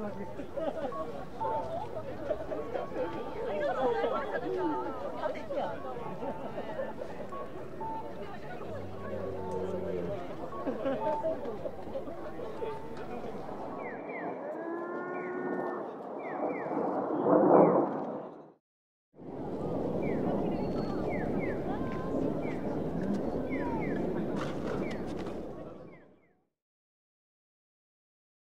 아, 이거 너무 잘 맞춰줬어. 어, 새끼야.